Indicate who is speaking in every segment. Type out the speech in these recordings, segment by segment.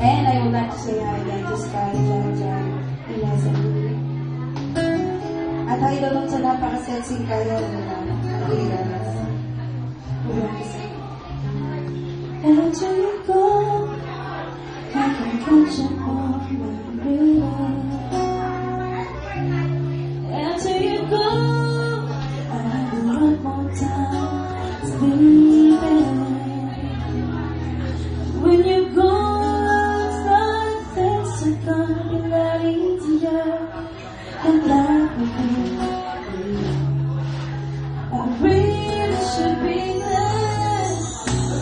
Speaker 1: And I would like to say hi again to Sky, Jana Jan, Inez, and Louie. At hi dun sa napaka-sexy kaya nila, like to say, After you go, I can catch up on my rhythm.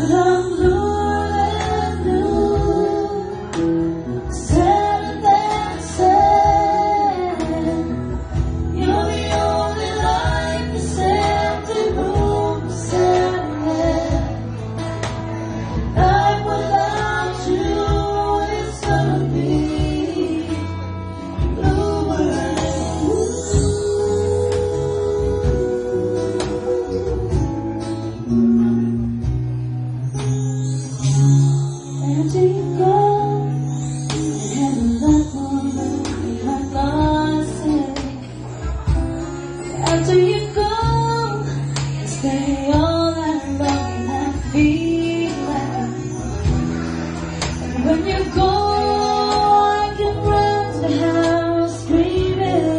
Speaker 1: But when you go, I can run to the house screaming,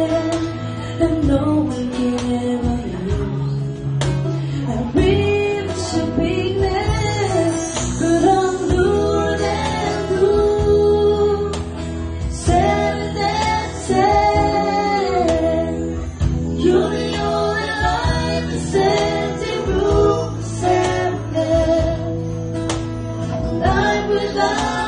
Speaker 1: and no one can ever hear. I really should but I'm and blue, sad and sad. You're the only light sadness. Life without you